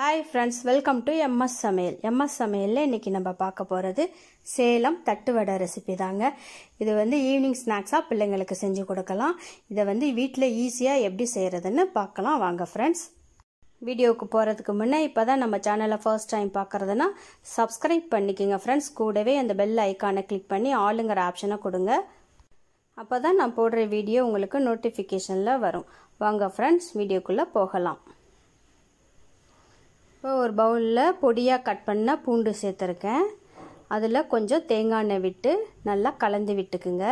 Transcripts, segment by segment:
Hi friends welcome to MS சமையல் MS சமையலில் இன்றைக்கி நம்ம பார்க்க போகிறது சேலம் தட்டு வடை ரெசிபி தாங்க. இது வந்து ஈவினிங் ஸ்நாக்ஸாக பிள்ளைங்களுக்கு செஞ்சு கொடுக்கலாம். இதை வந்து வீட்டில் ஈஸியாக எப்படி செய்கிறதுன்னு பார்க்கலாம். வாங்க ஃப்ரெண்ட்ஸ் வீடியோவுக்கு போகிறதுக்கு முன்னே இப்போ தான் நம்ம சேனலை ஃபர்ஸ்ட் டைம் பார்க்குறதுனா சப்ஸ்கிரைப் பண்ணிக்கோங்க ஃப்ரெண்ட்ஸ் கூடவே அந்த பெல் ஐக்கானை கிளிக் பண்ணி ஆளுங்கிற ஆப்ஷனை கொடுங்க. அப்போ தான் நான் போடுற வீடியோ உங்களுக்கு நோட்டிஃபிகேஷனில் வரும். வாங்க ஃப்ரெண்ட்ஸ் வீடியோக்குள்ளே போகலாம். இப்போ ஒரு பவுலில் பொடியாக கட் பண்ண பூண்டு சேர்த்துருக்கேன். அதில் கொஞ்சம் தேங்காய் எண்ணெய் விட்டு நல்லா கலந்து விட்டுக்குங்க.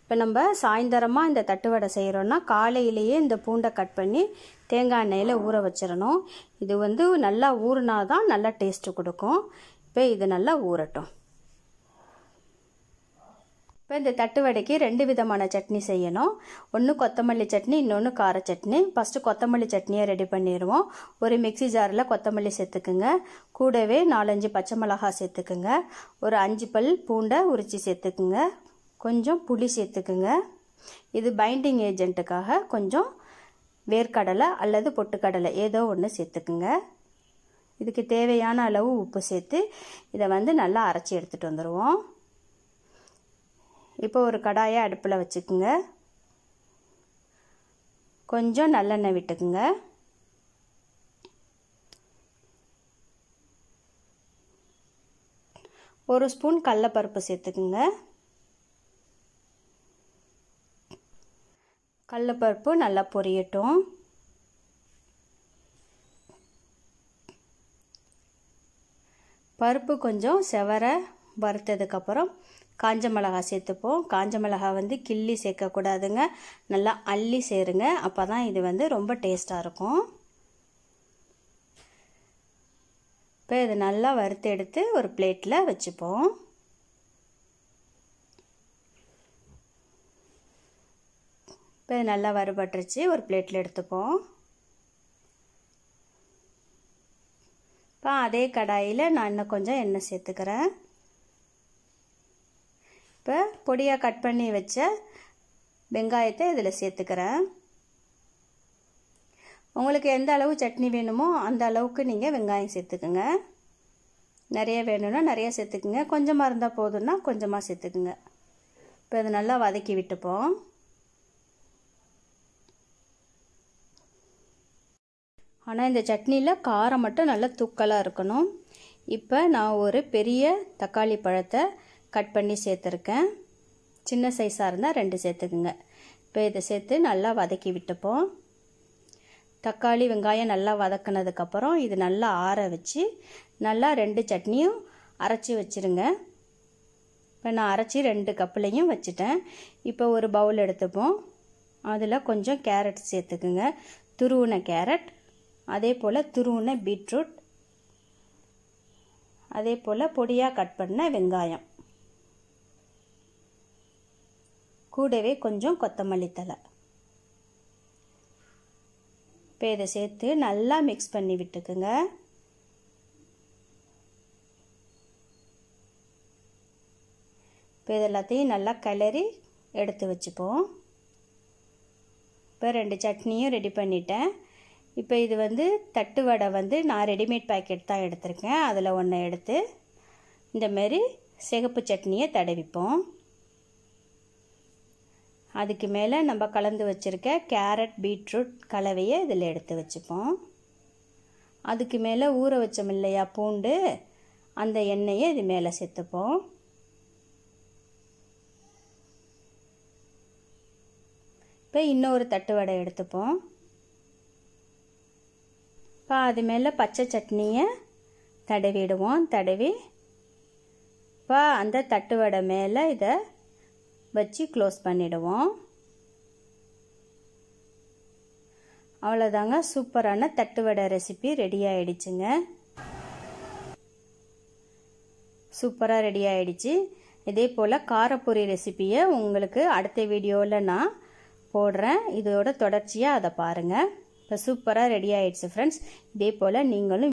இப்போ நம்ம சாயந்தரமாக இந்த தட்டு வடை செய்கிறோன்னா காலையிலேயே இந்த பூண்டை கட் பண்ணி தேங்காய் எண்ணெயில் ஊற வச்சிடணும். இது வந்து நல்லா ஊறினா தான் நல்லா டேஸ்ட்டு கொடுக்கும். இப்போ இது நல்லா ஊறட்டும். இப்போ இந்த தட்டு வடைக்கு ரெண்டு விதமான சட்னி செய்யணும். ஒன்று கொத்தமல்லி சட்னி இன்னொன்று கார சட்னி. ஃபஸ்ட்டு கொத்தமல்லி சட்னியை ரெடி பண்ணிடுவோம் ஒரு மிக்சி ஜாரில் கொத்தமல்லி சேர்த்துக்குங்க. கூடவே நாலஞ்சு பச்சை மிளகாய் சேர்த்துக்குங்க. ஒரு அஞ்சு பல் பூண்டை உரித்து சேர்த்துக்குங்க. கொஞ்சம் புளி சேர்த்துக்குங்க. இது பைண்டிங் ஏஜென்ட்டுக்காக கொஞ்சம் வேர்க்கடலை அல்லது பொட்டுக்கடலை ஏதோ ஒன்று சேர்த்துக்குங்க. இதுக்கு தேவையான அளவு உப்பு சேர்த்து இதை வந்து நல்லா அரைச்சி எடுத்துகிட்டு வந்துடுவோம் இப்போ ஒரு கடாயை அடுப்பில் வச்சுக்கோங்க. கொஞ்சம் நல்லெண்ணெய் விட்டுக்குங்க. ஒரு ஸ்பூன் கடலப்பருப்பு சேர்த்துக்குங்க. கடலப்பருப்பு நல்லா பொரியட்டும். பருப்பு கொஞ்சம் செவர வறுத்ததுக்கப்புறம் காஞ்ச மிளகா சேர்த்துப்போம். காஞ்ச மிளகா வந்து கிள்ளி சேர்க்கக்கூடாதுங்க. நல்லா அள்ளி சேருங்க. அப்போ தான் இது வந்து ரொம்ப டேஸ்ட்டாக இருக்கும். இப்போ இது நல்லா வறுத்து எடுத்து ஒரு பிளேட்டில் வச்சுப்போம். இப்போ இது நல்லா வறுபட்டுருச்சு. ஒரு பிளேட்டில் எடுத்துப்போம். இப்போ அதே கடாயில் நான் இன்னும் கொஞ்சம் எண்ணெய் சேர்த்துக்கிறேன். இப்போ பொடியாக கட் பண்ணி வச்ச வெங்காயத்தை இதில் சேர்த்துக்கிறேன். உங்களுக்கு எந்த அளவு சட்னி வேணுமோ அந்த அளவுக்கு நீங்கள் வெங்காயம் சேர்த்துக்குங்க. நிறைய வேணும்னா நிறைய சேர்த்துக்குங்க. கொஞ்சமாக இருந்தால் போதும்னா கொஞ்சமாக சேர்த்துக்குங்க. இப்போ அதை நல்லா வதக்கி விட்டுப்போம். ஆனால் இந்த சட்னியில் காரம் மட்டும் நல்லா தூக்கலாக இருக்கணும். இப்போ நான் ஒரு பெரிய தக்காளி பழத்தை கட் பண்ணி சேர்த்துருக்கேன். சின்ன சைஸாக இருந்தால் ரெண்டு சேர்த்துக்குங்க. இப்போ இதை சேர்த்து நல்லா வதக்கி விட்டுப்போம். தக்காளி வெங்காயம் நல்லா வதக்கினதுக்கப்புறம் இது நல்லா ஆற வச்சு நல்லா ரெண்டு சட்னியும் அரைச்சி வச்சுருங்க. இப்போ நான் அரைச்சி ரெண்டு கப்புலையும் வச்சுட்டேன். இப்போ ஒரு பவுல் எடுத்துப்போம். அதில் கொஞ்சம் கேரட் சேர்த்துக்குங்க. துருவின கேரட் அதே போல் துருவின பீட்ரூட் அதே போல் பொடியாக கட் பண்ண வெங்காயம். கூடவே கொஞ்சம் கொத்தமல்லி தலை இப்போ இதை சேர்த்து நல்லா மிக்ஸ் பண்ணி விட்டுக்குங்க. இப்போ இது எல்லாத்தையும் நல்லா கிளறி எடுத்து வச்சுப்போம். இப்போ ரெண்டு சட்னியும் ரெடி பண்ணிட்டேன். இப்போ இது வந்து தட்டு வடை வந்து நான் ரெடிமேட் பேக்கெட் தான் எடுத்திருக்கேன். அதில் ஒன்று எடுத்து இந்தமாரி சிகப்பு சட்னியை தடவிப்போம். அதுக்கு மேலே நம்ம கலந்து வச்சுருக்க கேரட் பீட்ரூட் கலவையை இதில் எடுத்து வச்சுப்போம். அதுக்கு மேலே ஊற வச்சோம் இல்லையா பூண்டு அந்த எண்ணெயை இது மேலே சேர்த்துப்போம். இப்போ இன்னொரு தட்டு வடை எடுத்துப்போம். இப்போ அது மேலே பச்சை சட்னியை தடவிடுவோம் தடவி. இப்போ அந்த தட்டு வடை மேலே இதை வச்சு க்ளோஸ் பண்ணிடுவோம். அவ்வளோதாங்க சூப்பரான தட்டு வடை ரெசிபி ரெடி ஆயிடுச்சுங்க. சூப்பராக ரெடி ஆயிடுச்சு. இதே போல் காரப்பொரி ரெசிப்பியை உங்களுக்கு அடுத்த வீடியோவில் நான் போடுறேன். இதோட தொடர்ச்சியாக அதை பாருங்கள் இப்போ சூப்பராக ரெடி ஆயிடுச்சு ஃப்ரெண்ட்ஸ் இதே போல் நீங்களும்